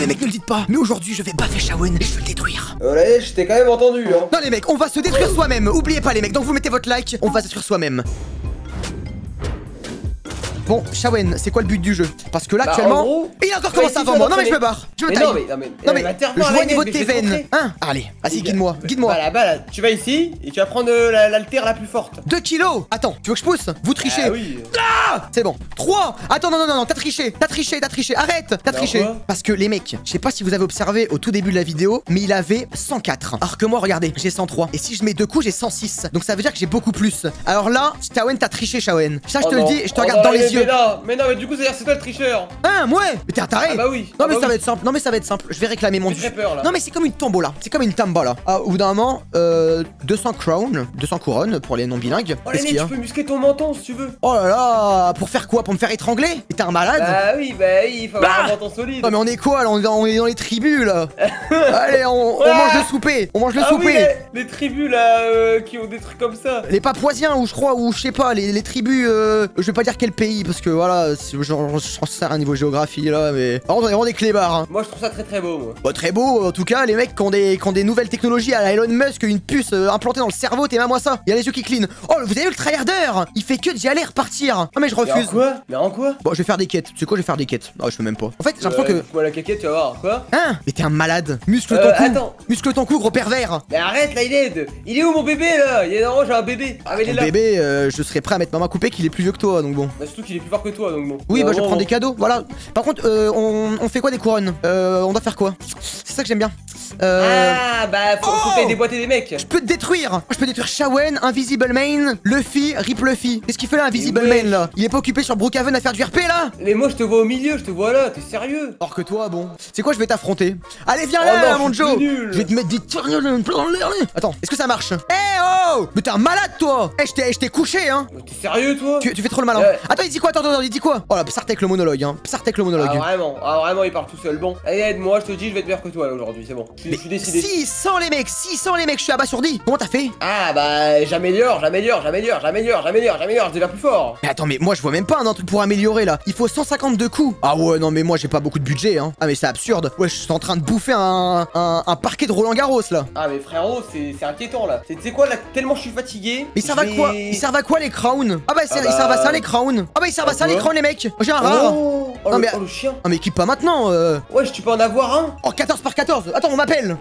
les mecs, ne le dites pas. Mais aujourd'hui, je vais baffer Shawen et je vais le détruire. Ouais, je t'ai quand même entendu, hein. Non les mecs, on va se détruire soi-même. Oubliez pas les mecs, donc vous mettez votre like, on va se détruire soi-même. Bon, Shawen, c'est quoi le but du jeu? Parce que là, Bah, actuellement, gros, il a encore commencé avant moi. Non mais je me barre. Je me taille. non, mais, non, mais, Non mais, bah, tiens, je vois la niveau de tes te veines. Hein Allez, vas-y, guide-moi, guide-moi. Bah là, tu vas ici et tu vas prendre euh, la- l'altère la plus forte. 2 kilos Attends, tu veux que je pousse? Vous trichez Ah oui. Ah C'est bon. 3 Attends, non, non, non, non, t'as triché, t'as triché, t'as triché, arrête T'as Non, triché Parce que les mecs, je sais pas si vous avez observé au tout début de la vidéo, mais il avait 104. Alors que moi, regardez, j'ai 103. Et si je mets deux coups, j'ai 106. Donc ça veut dire que j'ai beaucoup plus. Alors là, Shawen, t'as triché, Shawen. Ça, je te Oh le non. dis, je te Oh regarde dans les yeux. Mais non, mais non, mais du coup, c'est toi le tricheur. Hein, ouais Mais t'es un taré Ah bah oui. Non Ah mais bah ça oui. va être simple, non mais ça va être simple, je vais réclamer mon J'ai dû. peur là. Non mais c'est comme une tombola, c'est comme une tambola. Ah, au bout d'un moment, euh, 200 crowns, 200 couronnes pour les non bilingues. Oh, Qu'est-ce les qu'il y tu peux muscler ton menton si tu veux. Oh là là, pour faire quoi? Pour me faire étrangler? Mais t'es un malade? Bah oui, bah oui, il faut avoir un menton solide. Non mais on est quoi? Là on est, dans, on est dans les tribus là Allez, on, on Ouais. mange le souper, on mange le Ah oui, souper les, les tribus là euh, qui ont des trucs comme ça. Les Papouasiens ou je crois ou je sais pas les, les tribus euh, je vais pas dire quel pays parce que voilà j'en sais rien niveau géographie là mais par contre on est vraiment des clébards hein. Moi, je trouve ça très très beau, moi. Bah, très beau, en tout cas, les mecs qui ont des, qui ont des nouvelles technologies à la Elon Musk, une puce euh, implantée dans le cerveau, t'es moi ça. Il y a les yeux qui clean. Oh, vous avez vu le tryharder? Il fait que d'y aller repartir. Ah, mais je Mais en refuse. quoi? Mais en quoi? Bon, je vais faire des quêtes. Tu sais quoi, je vais faire des quêtes. Ah, je peux même pas. En fait, j'ai l'impression Euh, que. Moi, la caquette, tu vas voir. Quoi? Hein? Mais t'es un malade. Muscle Euh, ton cou. attends. Muscle ton cou, gros pervers. Mais arrête là, il est. Il est où mon bébé là? Il est non, j'ai un bébé. Ah, mais il est là. bébé, euh, je serais prêt à mettre ma main coupée qu'il est plus vieux que toi, donc bon. Bah, surtout qu'il plus fort que toi donc bon. Oui, bah je Vraiment, prends des cadeaux, voilà. Par contre, euh, on, on fait quoi des couronnes? Euh, on doit faire quoi? C'est ça que j'aime bien. Euh. Ah bah faut, faut Oh boîtes et des mecs. Je peux te détruire Je peux détruire Shawen, Invisible Main, Luffy, Rip Luffy. Qu'est-ce qu'il fait là, Invisible Main là? Il est pas occupé sur Brookhaven à faire du RP là? Mais moi je te vois au milieu, je te vois là, t'es sérieux? Or que toi, bon. C'est quoi, je vais t'affronter? Allez, viens Oh là, non, mon Joe. Je vais te mettre des tournures dans l'air. Attends, est-ce que ça marche? Eh oh Mais t'es un malade toi Eh, je t'ai- je t'ai couché hein Mais T'es sérieux toi? Tu, tu fais trop le malin. Attends, il dit quoi? Attends, attends, il dit quoi? Oh là, Psartek le monologue, hein. Psartek le monologue. Ah vraiment, ah vraiment il parle tout seul. Bon, allez aide-moi, je te dis je vais être meilleur que toi là aujourd'hui, c'est bon. Je suis- je suis décidé. 600 les mecs, 600 les mecs, je suis abasourdi. Comment t'as fait? Ah bah j'améliore, j'améliore, j'améliore, j'améliore, j'améliore, j'améliore, je deviens plus fort. Mais attends, mais moi je vois même pas un truc pour améliorer là. Il faut 152 coups. Ah ouais, non, mais moi j'ai pas beaucoup de budget, hein. Ah, mais c'est absurde. Ouais, je suis en train de bouffer un, un, un parquet de Roland Garros là. Ah mais frérot, c'est c'est inquiétant là. C'est- Tu sais quoi là, tellement je suis fatigué. Mais ils servent à quoi Ils servent à quoi les crowns? Ah bah, Ah ils bah- servent à ça les crowns. Ah bah ils servent à Ah ça les quoi crowns les mecs. J'ai un rare. Oh, oh, Non, le, mais- oh, le chien. Ah mais équipe pas maintenant. Euh... Ouais, tu peux en avoir un? Oh 14 par 14. Attends, on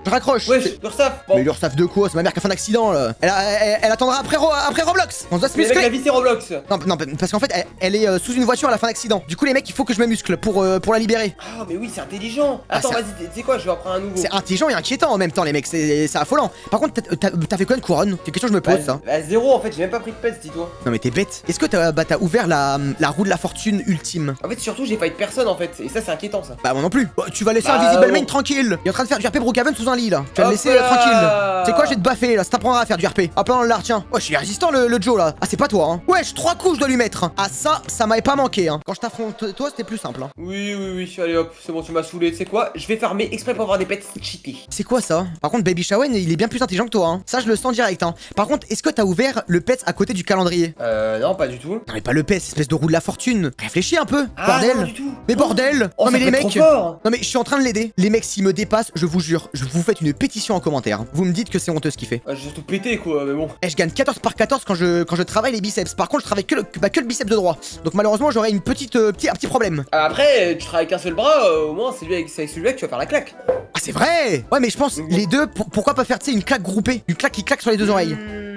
Je raccroche. Ouais, Ursaf. Bon, Mais l'Ursaf de quoi C'est ma mère qui a fait un accident là. Elle, a- elle- elle attendra après, Ro- après Roblox. On doit se mais mec, la muscler. vie c'est Roblox. Non, non, parce qu'en fait, elle, elle est euh, sous une voiture, elle a fait un accident. Du coup, les mecs, il faut que je me muscle pour, euh, pour la libérer. Ah mais oui, c'est intelligent. Ah, Attends, c'est- vas-y, tu sais quoi, je vais en prendre un nouveau. C'est intelligent et inquiétant en même temps, les mecs. C'est c'est affolant. Par contre, t'as- fait quoi de couronne? C'est une question que je me pose, Bah, ça. bah, zéro en fait, j'ai même pas pris de pets, dis-toi. Non, mais t'es bête. Est-ce que t'as bah, ouvert la, la roue de la fortune ultime? En fait, surtout, j'ai fight personne en fait. Et ça, c'est inquiétant ça. Bah, moi non plus. Bah, tu vas laisser Bah, Invisible bon. Main tranquille. Il est en train de faire du RP Brookhaven sous un lit là. Tu vas le laisser euh, tranquille. C'est quoi, je vais te baffer là? Ça t'apprendra à faire du RP. Hop là dans l'art, tiens. Ouais, je suis résistant le, le Joe là. Ah, c'est pas toi, hein. Wesh, trois coups je dois lui mettre. Ah, ça, ça m'avait pas manqué, hein. Quand je t'affronte, toi, c'était plus simple, hein. Oui, oui, oui, allez hop, c'est bon, tu m'as saoulé. Tu sais quoi? Je vais farmer exprès pour avoir des pets cheatés. C'est quoi ça? Par contre, Baby Shawen, il est bien plus intelligent que toi, hein. Ça, je le sens direct, hein. Par contre, est-ce que t'as ouvert le pet à côté du calendrier? Euh, non, pas du tout. Non, mais pas le pet, espèce de roue de la fortune. Réfléchis un peu, Ah, bordel. non, du tout. Mais bordel Oh, Non, mais les mecs. Non, mais je suis en train de l'aider. Les mecs, s'ils me dépassent, je vous jure, je vous faites une pétition en commentaire. Vous me dites que c'est honteux ce qu'il fait. Ah, j'ai tout pété quoi, mais bon. Et je gagne 14 par 14 quand je, quand je travaille les biceps. Par contre, je travaille que le, bah, que le biceps de droit. Donc malheureusement, j'aurai une petite, euh, petit, un petit problème. Ah, Après, tu travailles qu'un seul bras, euh, au moins c'est lui avec, c'est avec celui-là que tu vas faire la claque. Ah, c'est vrai Ouais, mais je pense, les deux, pour- pourquoi pas faire, tu sais, une claque groupée? Une claque qui claque sur les deux oreilles. Hmm.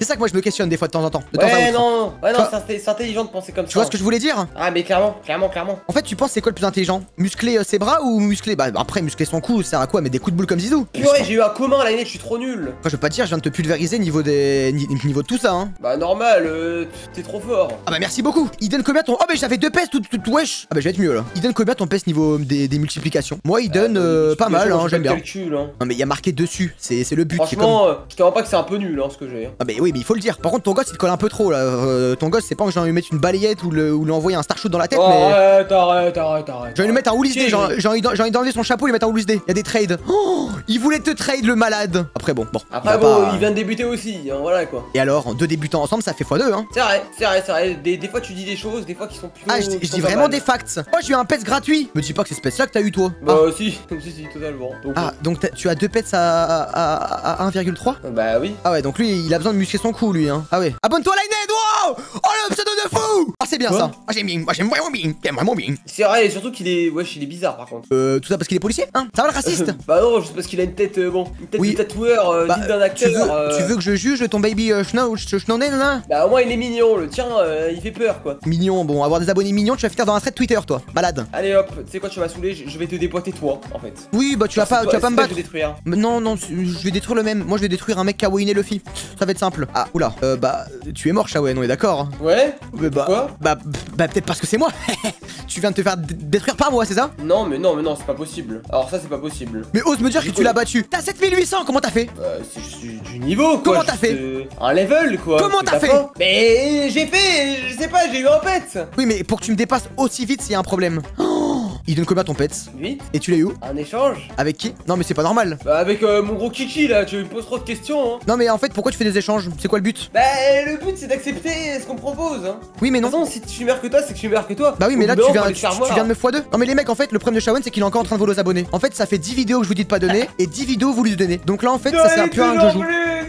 C'est ça que moi je me questionne des fois de temps en temps. De temps à Ouais, non, ouais, Tu non, c'est intelligent de penser comme Tu ça. vois ce que je voulais dire? Ah, mais clairement, clairement, clairement. En fait, tu penses c'est quoi le plus intelligent? Muscler euh, ses bras ou muscler Bah après, muscler son cou, ça sert à quoi Mais des coups de boule comme Zizou? Purée, j'ai eu un commun l'année, je suis trop nul. Enfin, je veux pas te dire, je viens de te pulvériser niveau des ni- niveau de tout ça, hein. Bah, normal, euh, t'es trop fort. Ah bah merci beaucoup. Il donne combien ton Oh mais j'avais deux pèses tout, tout, tout wesh. Ah bah je vais être mieux là. Il donne combien ton pèse niveau des, des multiplications Moi il donne euh, pas mal, hein, j'aime bien. Calcul, hein. Non mais il y a marqué dessus, c'est le but. comme- Franchement, euh, je te pas que c'est un peu nul, hein, ce que j'ai. hein. Ah mais oui oui, mais il faut le dire. Par contre, ton gosse, il te colle un peu trop là. Euh, ton gosse, c'est pas que j'ai envie de lui mettre une balayette ou, le, ou lui envoyer un star shoot dans la tête, Oh, mais. arrête, arrête, arrête, arrête. J'ai envie de lui mettre un Willis D, j'ai envie d'enlever son chapeau et lui mettre un Willis D. Il y a des trades. Oh, il voulait te trade le malade. Après bon, bon. Après bon, pas- il vient de débuter aussi, hein, voilà quoi. Et alors, deux débutants ensemble, ça fait x2 hein. C'est vrai, c'est vrai, c'est vrai. Des, des fois tu dis des choses, des fois qui sont plus. Ah, je, dis- je dis vraiment des facts. Moi, j'ai eu un pets gratuit. Me dis pas que c'est ce pets là que t'as eu toi. Bah ah. si, si, si, totalement. Donc, Ah, donc t'as- tu as deux pets à, à, à- à 1,3 Bah oui. Ah ouais, donc lui, il a besoin de muscler son cou, lui, hein. Ah ouais. Abonne-toi à Lined, wow Oh le pseudo de fou Ah, c'est bien ça. Ah, j'aime bien, moi j'aime vraiment bien, j'aime vraiment bien. C'est vrai, et surtout qu'il est. Wesh, il est bizarre par contre. Euh, tout ça parce qu'il est policier, hein Ça va le raciste bah non, juste parce qu'il a une tête, euh, bon, une tête Oui. de tatoueur, euh, Bah, digne d'un tu acteur. veux, euh, tu veux que je juge ton baby euh, schno- sch- schnonen, là Bah au moins il est mignon, le tien, euh, il fait peur quoi. Mignon, bon, avoir des abonnés mignons, tu vas finir dans un thread Twitter, toi. Malade. Allez hop, tu sais quoi, tu vas saouler, je je vais te déboîter toi en fait. Oui, bah tu vas pas, tu vas pas me battre. détruire. Mais Non, non, je vais détruire le même. Moi, je vais détruire un mec Kawaii et Luffy. Ça va être simple. Ah, oula. Euh, bah, tu es mort, Shawen, on est d'accord. Ouais Mais bah, Quoi bah, bah, peut-être parce que c'est moi. tu viens de te faire détruire par moi, c'est ça? Non, mais non, mais non, c'est pas possible. Alors ça, c'est pas possible. Mais ose me dire que tu l'as battu. T'as 7800, comment t'as fait? Euh, c'est juste du, niveau quoi. Comment t'as fait? euh, Un level quoi. Comment t'as ta fait? Mais j'ai fait, je sais pas, j'ai eu un pet. Oui, mais pour que tu me dépasses aussi vite, c'est un problème. Oh, il donne combien ton pet 8 Et tu l'as eu où Un échange Avec qui Non, mais c'est pas normal. Bah avec euh, mon gros kiki là, tu me poses trop de questions hein. Non, mais en fait, pourquoi tu fais des échanges? C'est quoi le but? Bah le but c'est d'accepter ce qu'on propose hein. Oui, mais De toute non. façon, si tu suis meilleur que toi, c'est que je suis meilleur que toi. Bah oui, mais Au là, tu viens, tu, viens de me voir. x2. Non, mais les mecs, en fait, le problème de Shawen, c'est qu'il est encore en train de voler aux abonnés. En fait, ça fait 10 vidéos que je vous dis de pas donner et 10 vidéos vous lui donnez. Donc là, en fait, ça sert plus à rien que je joue.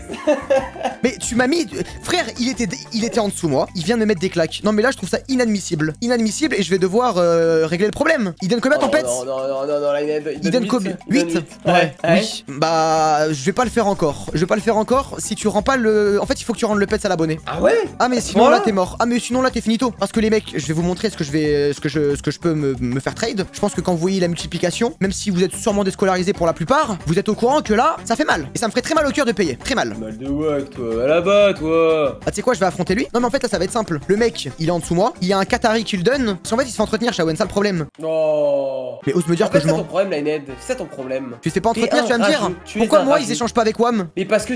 Mais tu m'as mis. Frère, il était, il était en dessous moi. Il vient de me mettre des claques. Non, mais là, je trouve ça inadmissible. Inadmissible et je vais devoir euh, régler le problème. Il donne combien ton Oh, pet Non, non, non, non, non, là, il, donne- Il donne combien Il donne 8 huit. Ouais. ouais. Oui. Bah, je vais pas le faire encore. Je vais pas le faire encore. Si tu rends pas le. En fait, il faut que tu rendes le pet à l'abonné. Ah ouais? Ah mais sinon Voilà. là t'es mort. Ah mais sinon là t'es finito. Parce que les mecs, je vais vous montrer ce que je vais, ce que je, ce que je peux me, me faire trade. Je pense que quand vous voyez la multiplication, même si vous êtes sûrement déscolarisé pour la plupart, vous êtes au courant que là, ça fait mal. Et ça me ferait très mal au cœur de payer. Très mal. Mal de wack, toi. À la bas, toi. Ah tu sais quoi, je vais affronter lui. Non mais en fait là ça va être simple. Le mec, il est en dessous moi. Il y a un Qatari qui le donne. Parce qu'en fait il se fait entretenir, Shawen, ça le problème. Oh. Mais ose me dire En que fait, je c'est ton problème, Lained. C'est ton problème. Tu te fais pas entretenir, tu vas me dire. Tu Pourquoi moi ils échangent pas avec Wam Mais parce que,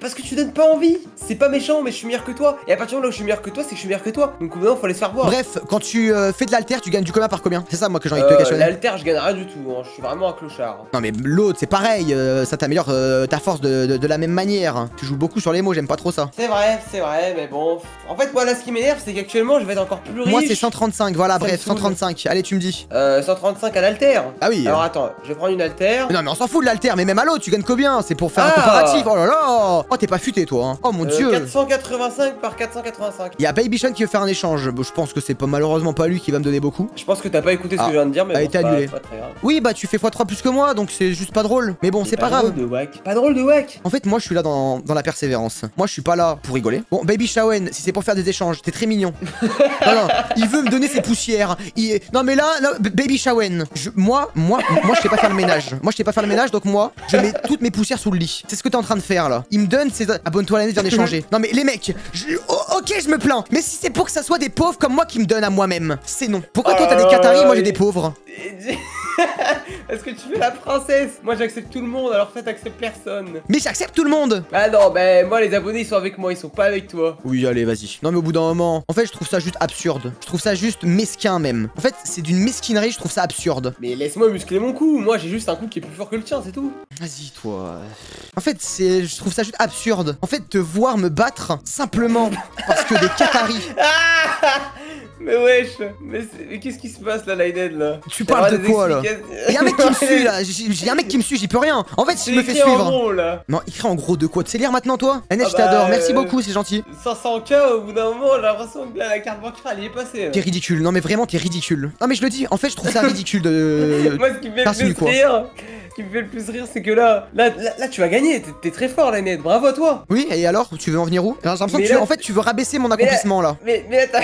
parce que tu donnes pas envie. C'est pas méchant, mais je suis meilleur que toi. Et à partir du moment où je suis meilleur que toi, c'est que je suis meilleur que toi. Donc maintenant, faut aller se faire voir. Bref, quand tu euh, fais de l'alter, tu gagnes du commun par combien C'est ça moi que j'ai envie de te Euh, questionner. L'alter, je gagne rien du tout. hein. Je suis vraiment un clochard. Non mais l'autre c'est pareil, euh, ça t'améliore euh, ta force de, de- de la même manière. Tu joues beaucoup sur les mots, j'aime pas trop ça. C'est vrai, c'est vrai, mais bon. En fait, moi, là, ce qui m'énerve, c'est qu'actuellement, je vais être encore plus riche. Moi c'est 135, voilà Ça bref, saoule. 135. Allez tu me dis. Euh, 135 à l'alter. Ah oui. Alors attends, je vais prendre une alter. Mais non mais on s'en fout de l'alter, mais même à l'autre tu gagnes combien? C'est pour faire un Ah. comparatif. Oh là là Oh t'es pas futé toi. Hein. Oh mon Euh, dieu. 485 par 485. Il y a Baby Sean qui veut faire un échange. Je pense que c'est pas malheureusement pas lui qui va me donner beaucoup. Je pense que t'as pas écouté ce Ah, que je viens de dire, mais bon, pas- annulé. pas très grave. Oui bah tu fais x3 plus que moi donc c'est juste pas drôle. Mais bon c'est pas grave. drôle de wack. Pas drôle de wack. En fait, moi, je suis là dans, dans la persévérance. Moi, je suis pas là pour rigoler. Bon, Baby Shawen, si c'est pour faire des échanges, t'es très mignon. non, non, il veut me donner ses poussières. Il... Non, mais là, Baby Shawen, je- moi, moi, moi, je sais pas faire le ménage. Moi, je sais pas faire le ménage, donc moi, je mets toutes mes poussières sous le lit. C'est ce que t'es en train de faire là. Il me donne ses. Abonne-toi à l'année, viens d'échanger. Non, mais les mecs, je- oh, ok, je me plains. Mais si c'est pour que ça soit des pauvres comme moi qui me donnent à moi-même, c'est non. Pourquoi toi, t'as des Oh, Qataris, moi, j'ai des pauvres? Est-ce que tu fais la princesse? Moi j'accepte tout le monde, alors toi t'acceptes personne. Mais j'accepte tout le monde. Ah non, ben moi les abonnés ils sont avec moi, ils sont pas avec toi. Oui, allez, vas-y. Non, mais au bout d'un moment, en fait, je trouve ça juste absurde. Je trouve ça juste mesquin, même. En fait, c'est d'une mesquinerie, je trouve ça absurde. Mais laisse-moi muscler mon coup, moi j'ai juste un coup qui est plus fort que le tien, c'est tout. Vas-y, toi. En fait, c'est, je trouve ça juste absurde. En fait, te voir me battre simplement parce que des Qataris. Mais wesh Mais, qu'est-ce qui se passe là, Laiden là? Tu parles de quoi là? des Il y a un mec qui me suit là. J'ai un mec qui me suit, j'y peux rien. En fait, si je me fais écrit en suivre. rond là. Non, écrit en gros de quoi? Tu sais lire maintenant, toi? Annette, Ah je t'adore. bah, Merci euh, beaucoup, c'est gentil. 500k au bout d'un moment, j'ai l'impression que là, la carte bancaire elle y est passée. T'es ridicule. Non, mais vraiment, t'es ridicule. Non, mais je le dis. En fait, je trouve ça ridicule de. Moi, ce qui me fait le plus rire, ce qui me fait le plus rire, c'est que là, là, là, là, tu vas gagner. T'es- très fort, Lainette. Bravo à toi. Oui, et alors? Tu veux en venir où? J'ai l'impression que tu- En fait, tu veux rabaisser mon accomplissement là. Mais, mais t'as-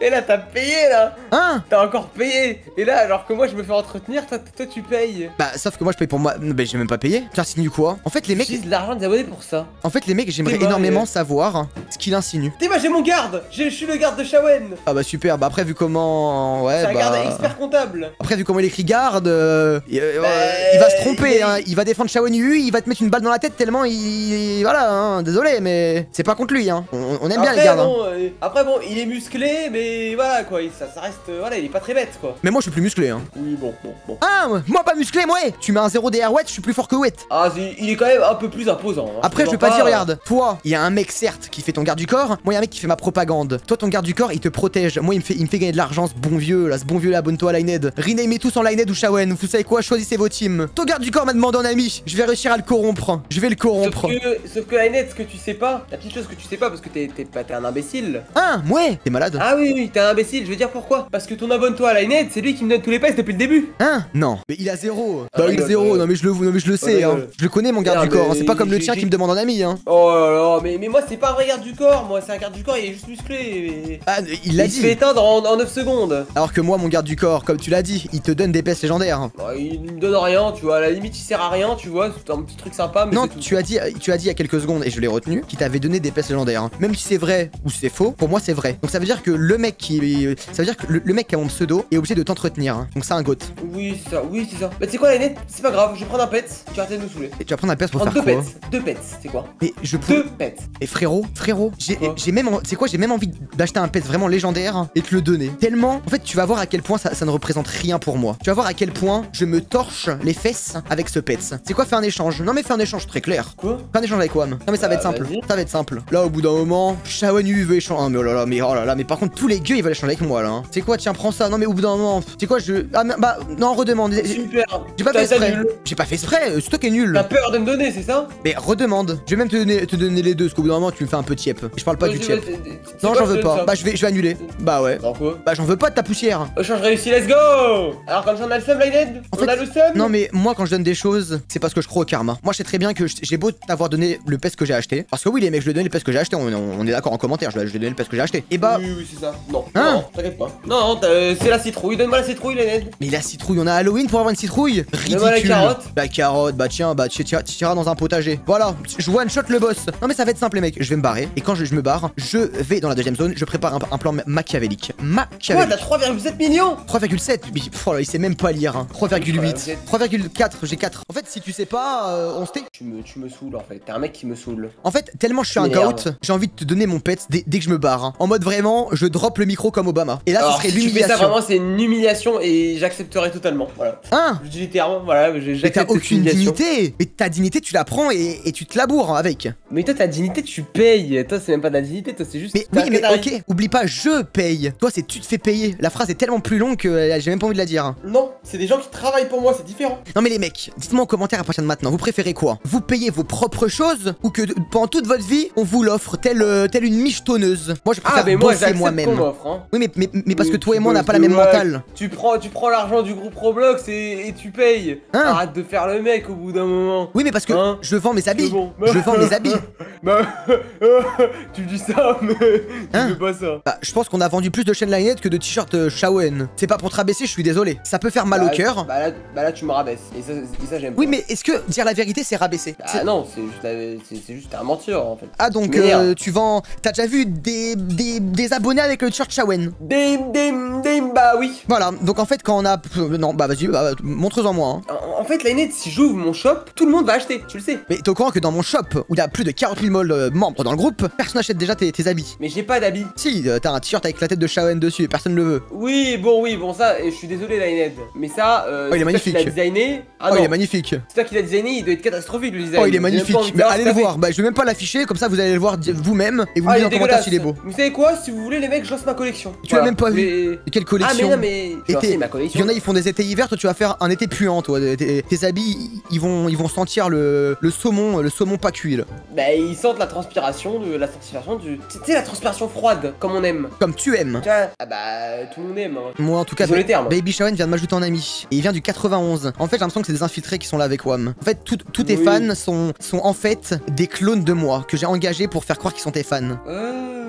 Et là, t'as payé là Hein T'as encore payé Et là, alors que moi, je me fais entretenir, toi, toi tu payes. Bah, sauf que moi je paye pour moi. Bah, j'ai même pas payé. Tu insinues quoi En fait, les mecs. J'utilise de l'argent des abonnés pour ça. En fait, les mecs, j'aimerais énormément savoir ce qu'il insinue. T'es moi, j'ai mon garde Je suis le garde de Shawen Ah bah super, bah après vu comment... Ouais, un garde bah... expert comptable Après vu comment il écrit garde, euh, il, euh, Bah, il va se tromper, il- hein. il va défendre Shawen Yu, il va te mettre une balle dans la tête tellement il... Voilà, hein. désolé, mais c'est pas contre lui, hein. On, on aime bien les gardes. hein. bon, euh, après, bon, il est musclé, mais voilà quoi, ça, ça reste. euh, voilà, il est pas très bête quoi. Mais moi je suis plus musclé, hein. Oui, bon, bon, bon. Ah, moi pas musclé, moi eh. Tu mets un 0 DR wet, je suis plus fort que wet. Ah, il est quand même un peu plus imposant. hein. Après, je vais pas dire, regarde, toi, il y a un mec, certes, qui fait ton garde du corps, moi, il y a un mec qui fait ma propagande. Toi, ton garde du corps, il te protège. Moi, il me fait, il me fait gagner de l'argent, ce bon vieux, là, ce bon vieux là, abonne-toi à Lined. Renamez tous en Lined ou Shawen, vous savez quoi, choisissez vos teams. Ton garde du corps m'a demandé en ami, je vais réussir à le corrompre. Je vais le Sauf corrompre. que, sauf que Linette, ce que tu sais pas, la petite chose que tu sais pas, parce que t'es t'es pas t'es un imbécile. Hein, ouais, t'es malade Ah oui, oui, t'es un imbécile, je veux dire pourquoi? Parce que ton abonne-toi à Linette, c'est lui qui me donne tous les passes depuis le début. Hein? Non. Mais il a zéro. Ah, Bah, il a zéro, non, mais je le, non, mais je le sais, hein. Je le connais, mon garde Ah, du corps, c'est pas comme le tien qui me demande en ami, hein. Oh là là, mais, mais moi c'est pas un vrai garde du corps, moi c'est un garde du corps, il est juste musclé. mais- Ah, il l'a il se dit. fait éteindre en, en 9 secondes. Alors que moi, mon garde du corps, comme tu l'as dit, il te donne des pièces légendaires. Bon, il me donne rien, tu vois, à la limite il sert à rien, tu vois, c'est un petit truc sympa, mais Non, tu as dit, tu as dit il y a quelques secondes et je l'ai retenu, qu'il t'avait donné des pièces légendaires. hein. Même si c'est vrai ou c'est faux, pour moi c'est vrai. Donc ça veut dire que le mec qui, ça veut dire que le, le mec qui a mon pseudo est obligé de t'entretenir. hein. Donc c'est un goth. Oui, c'est ça, oui, c'est ça. Bah, tu sais quoi, Linette, c'est pas grave, je vais prendre un pet, tu vas arrêter de nous saouler. Et tu vas prendre un pièce pour faire deux quoi pets, deux pets, c'est quoi? Mais je peux. Deux pets. Et frérot, frérot, j'ai même, c'est quoi, j'ai même envie d'acheter un pet vraiment légendaire et te le donner. Tellement, en fait, tu vas voir à quel point ça, ça ne représente rien pour moi. Tu vas voir à quel point je me torche les fesses avec ce pet. C'est quoi, fais un échange? Non mais fais un échange très clair. Quoi? Fais un échange avec Wam. Non mais ça va Bah, être simple. Ça va être simple. Là au bout d'un moment, Shawan Yu veut échanger. Ah, mais oh là là, mais oh là là, mais par contre tous les gueux ils veulent échanger avec moi là. hein. C'est quoi, tiens prends ça. Non mais au bout d'un moment, c'est quoi je. Ah mais- bah non redemande. J'ai Super. j'ai pas fait exprès. J'ai pas fait exprès. C'est toi qui es nul. T'as peur de me donner, c'est ça? Mais redemande. Je vais même te donner, te donner les deux parce qu'au bout d'un moment tu me fais un peu tiep. Je parle pas du tiep. Non j'en je veux pas. Bah je vais, je vais annuler. Bah ouais. Bah j'en veux pas de ta poussière. Échange réussi, let's go Alors comme ça on a le seum, En On a le seum? Non mais moi quand je donne des choses, c'est parce que je crois au karma. Moi je sais très bien que j'ai beau t'avoir donné le pest que j'ai acheté. Parce que oui les mecs je lui ai donné le pest que j'ai acheté, on, est d'accord en commentaire, je lui ai ai donné le pest que j'ai acheté. Et bah C'est ça. Non, Hein non, t'inquiète pas. Non, euh, c'est la citrouille, donne-moi la citrouille, Linette. Mais la citrouille, on a Halloween pour avoir une citrouille Donne-moi la Ridicule carotte. La carotte, bah tiens, bah tu iras dans un potager. Voilà, je one shot le boss. Non mais ça va être simple les mecs, je vais me barrer. Et quand je, je me barre, je vais dans la deuxième zone, je prépare un, un plan machiavélique. Quoi, Machiavélique. t'as 3,7 millions? 3,7 Mais oh là, il sait même pas lire. hein. 3,8. 3,7. 3,4, j'ai 4. En fait, si tu sais pas, euh, on se tait. tu me, tu me saoules en fait, t'es un mec qui me saoule. En fait, tellement je suis un goat, j'ai envie de te donner mon pet dès, dès que je me barre. hein. En mode vraiment, je drop le micro comme Obama. Et là, Alors, ce serait si fais ça l'humiliation. vraiment, c'est une humiliation et j'accepterai totalement. Voilà. Hein Je dis littéralement, voilà, j'ai- Mais t'as j'accepte aucune dignité Mais ta dignité, tu la prends et, et tu te laboures avec. Mais toi, ta dignité, tu payes. Toi, c'est même pas de la dignité, toi, c'est juste. Mais oui, mais ok, oublie pas, je paye. Toi, c'est tu te fais payer. La phrase est tellement plus longue que euh, j'ai même pas envie de la dire. Non, c'est des gens qui travaillent pour moi, c'est différent. Non, mais les mecs, dites-moi en commentaire à partir de maintenant, vous préférez quoi? Vous payez vos propres choses ou que pendant toute votre vie, on vous l'offre telle, euh, telle une michetonneuse? Moi, je préfère Ah, mais moi, moi-même. hein. Oui, mais, mais, mais parce que toi et moi, on n'a pas la même mentale. Tu prends, tu prends l'argent du groupe Roblox et, et tu payes. Hein Arrête de faire le mec au bout d'un moment. Oui, mais parce que Hein je vends mes habits. Bon. Je vends mes habits. Bah, tu dis ça, mais Hein tu fais pas ça. Bah, je pense qu'on a vendu plus de chaînes Linette que de t-shirts euh, Shawen. C'est pas pour te rabaisser, je suis désolé. Ça peut faire mal au Bah, cœur. Bah là, bah là, tu me rabaisses. Et ça, j'aime Oui, pas. mais est-ce que dire la vérité, c'est rabaisser Ah non, c'est juste, la- juste un menteur en fait. Ah, donc Tu euh, tu vends. T'as déjà vu des, des, des abonnés avec le t-shirt Shawen Dim, dim, dim, bah oui. Voilà, donc en fait, quand on a. euh, Non, bah vas-y, bah, montre-en moi. Hein. En, en fait, l'année, si j'ouvre mon shop, tout le monde va acheter, tu le sais. Mais t'es au courant que dans mon shop, où il y a plus de 40 000 molles euh, membres dans le groupe, personne n'achète déjà tes, tes habits. Mais j'ai pas d'habits. Si, euh, t'as un t-shirt avec la tête de Shawen dessus et personne le veut. Oui, bon, oui, bon, ça, je suis désolé, Lined. Mais ça, euh, Oh, il est c'est toi qui magnifique. designé. Ah oh, non, il est magnifique. c'est toi qui l'as designé, il doit être catastrophique le design. Oh, il est magnifique. Mais allez le voir. Bah, je vais même pas l'afficher, comme ça vous allez le voir vous-même et vous me Ah, dites il en commentaire s'il est beau. Vous savez quoi Si vous voulez, les mecs, je lance ma collection. Tu l'as même pas vu. Quelle Ah, collection mais non, mais. Je ma Il collection. y en a, ils font des étés hiver, toi tu vas faire un été puant, toi. Tes, tes habits, ils vont, ils vont sentir le, le saumon, le saumon pas cuit, là. Bah, ils sentent la transpiration de la transpiration du. Tu sais, la transpiration froide, comme on aime. Comme tu aimes. Tu vois Ah, bah, tout le monde aime. Hein. Moi, en tout cas. Baby Shawen vient de m'ajouter en ami. Et il vient du 91. En fait, j'ai l'impression que c'est des infiltrés qui sont là avec WAM. En fait, tout- tous tes Oui. fans sont, sont en fait des clones de moi que j'ai engagés pour faire croire qu'ils sont tes fans. Ah.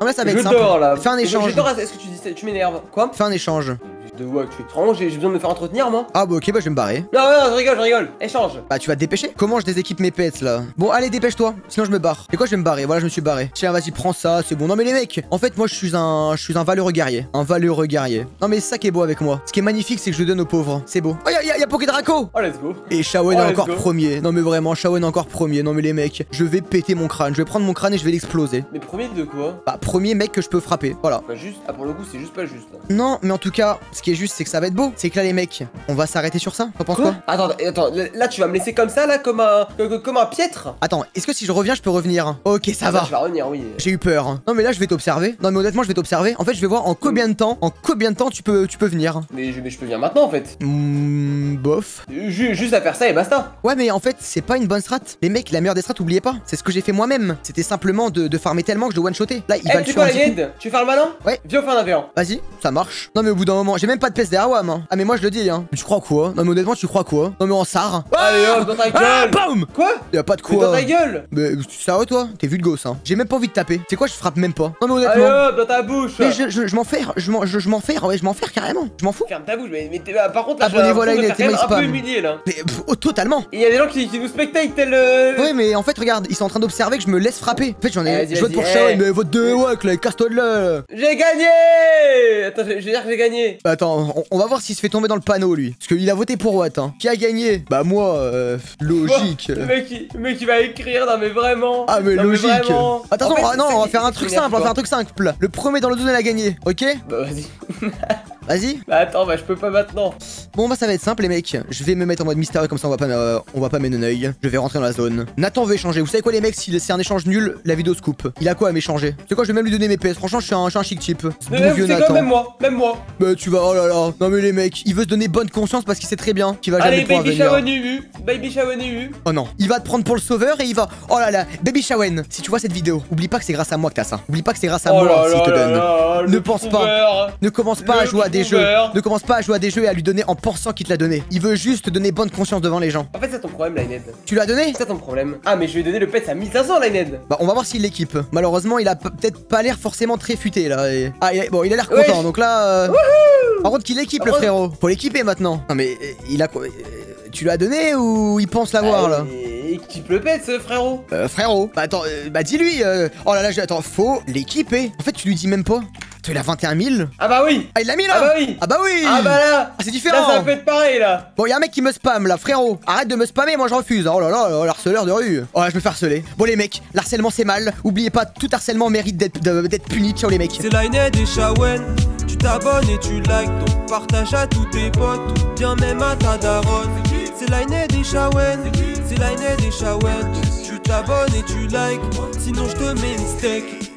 Non, là, ça va je être simple. dors là. Fais un Je- échange. Je dors, est-ce que tu dis ça Tu m'énerves. Quoi? Fais un échange. De quoi tu Vraiment, j'ai j'ai besoin de me faire entretenir moi Ah, bah, ok, bah, je vais me barrer. Non, non, je rigole, je rigole. Échange. Bah tu vas te dépêcher Comment je déséquipe mes pets là Bon allez dépêche-toi, sinon je me barre. Et quoi je vais me barrer Voilà je me suis barré. Tiens vas-y prends ça, c'est bon. Non mais les mecs, en fait moi je suis un je suis un valeureux guerrier. Un valeureux guerrier. Non mais c'est ça qui est beau avec moi. Ce qui est magnifique c'est que je le donne aux pauvres. C'est beau. Oh y'a y a, y a Pokédraco Oh, let's go. Et Shawen Oh, est encore go. premier. Non mais vraiment, Shawen est encore premier. Non mais les mecs, je vais péter mon crâne. Je vais prendre mon crâne et je vais l'exploser. Mais premier de quoi Bah premier mec que je peux frapper. Voilà. Bah, juste. Ah, pour le coup, c'est juste pas juste. Non mais en tout cas, ce qui est juste c'est que ça va être beau. C'est que là les mecs, on va s'arrêter sur ça. T'en penses quoi Attends, attends, là tu vas me laisser comme ça là, comme un, comme, un piètre Attends, est-ce que si je reviens je peux revenir? Ok ça va. Tu vas revenir, oui. J'ai eu peur. hein. Non mais là je vais t'observer. Non mais honnêtement je vais t'observer. En fait je vais voir en combien de temps, en combien de temps tu peux, tu peux venir. Mais je, mais je peux venir maintenant en fait. Hmm, bof. Ju- juste à faire ça et basta. Ouais mais en fait c'est pas une bonne strat. Les mecs la meilleure des strats oubliez pas. C'est ce que j'ai fait moi-même. C'était simplement de, de farmer tellement que je le one shotter. Là il Eh, va le tu tuer en quoi, 10 coups. Ned Tu le malin Ouais. Viens, on fait un avion. Vas-y, ça marche. Non mais au bout d'un moment, j'ai même pas de PS derrière WAM. Hein. Ah mais moi je le dis hein. Mais tu crois quoi? Non mais honnêtement tu crois quoi? Non mais en sar. Allez hop, dans ta Ah, gueule. BAM Quoi Y'a pas de Mais dans quoi. ta gueule. Mais tu sérieux toi? T'es vu de gosse hein. J'ai même pas envie de taper. C'est quoi je frappe même pas? Non mais Allez honnêtement. hop, dans ta bouche. Mais je, je, je m'en fais, je m'en je, je m'en fais, ouais, je m'en fais carrément. Je m'en fous. Ferme ta bouche, mais, mais bah, par contre là, j'ai Abonnez-vous à la l'impression de Innet, faire quand et même my un peu humilié là. Mais pff, oh, totalement. Et il y a des gens qui, qui nous spectatent tel. Euh... Ouais mais en fait regarde, ils sont en train d'observer que je me laisse frapper. En fait j'en ai. Je vote pour eh. mais vote de Wack là, casse-toi de là. J'ai gagné Attends, je je vais dire que j'ai gagné. Bah, Attends, on, on va voir s'il se fait tomber dans le panneau lui. Parce qu'il a voté pour Watt hein. Qui a gagné Bah moi, euh, logique. Le mec, il, le mec il va écrire, non mais vraiment. Ah mais Non, logique. vraiment. Attention, En fait, ah, non, on va faire un truc simple, on va faire un truc simple. Le premier dans le douze, il a gagné, ok? Bah vas-y. Vas-y. Bah attends, bah je peux pas maintenant. Bon bah ça va être simple les mecs. Je vais me mettre en mode mystérieux comme ça on va pas euh, on va pas. Je vais rentrer dans la zone. Nathan veut échanger. Vous savez quoi les mecs si c'est un échange nul, la vidéo se coupe. Il a quoi à m'échanger? C'est quoi je vais même lui donner mes PS. Franchement je suis un, je suis un chic type. Ce Mais bon même, vieux c'est quoi, Nathan. même moi, même moi. Bah tu vas oh là là. Non mais les mecs, il veut se donner bonne conscience parce qu'il sait très bien qu'il va jamais Allez, Baby venir. Baby Shawan UU. Oh non, il va te prendre pour le sauveur et il va. Oh là là, Baby Shawen, si tu vois cette vidéo, oublie pas que c'est grâce à moi que t'as ça. Oublie pas que c'est grâce à Oh moi s'il te donne. Ne pense pas. Ne commence pas à jouer à des jeux. Ne commence pas à jouer à des jeux et à lui donner en pensant qu'il te l'a donné. Il veut juste te donner bonne conscience devant les gens. En fait, c'est ton problème, Lined. Tu l'as donné? C'est ça ton problème. Ah, mais je vais donner le pet à 1500, Lined. Bah on va voir s'il l'équipe. Malheureusement il a peut-être pas l'air forcément très futé là. et- Ah il a- bon il a l'air content donc là... euh, Par contre qu'il équipe le frérot. Faut l'équiper maintenant. Non mais euh, il a quoi euh, Tu l'as donné ou il pense l'avoir là? Équipe le pet, ce frérot. Euh, frérot, bah attends, euh, bah dis-lui. euh, Oh là là, j'ai- attends, faut l'équiper. En fait, tu lui dis même pas. Il a 21 000. Ah bah oui. Ah, il l'a mis là Ah bah oui. Ah bah oui Ah bah là. Ah, c'est Là, différent ça peut être pareil là. Bon, y'a un mec qui me spam là, frérot Arrête de me spammer, moi je refuse Oh là là, l'harceleur de rue Oh là, je me fais harceler Bon les mecs, l'harcèlement c'est mal Oubliez pas, tout harcèlement mérite d'être puni, ciao les mecs C'est Lined et Shawen, tu t'abonnes et tu likes, donc partage à tous tes potes, ou bien même à ta daronne. C'est Lined et Shawen, c'est Lined et Shawen, tu t'abonnes et tu likes, sinon je te mets une steak.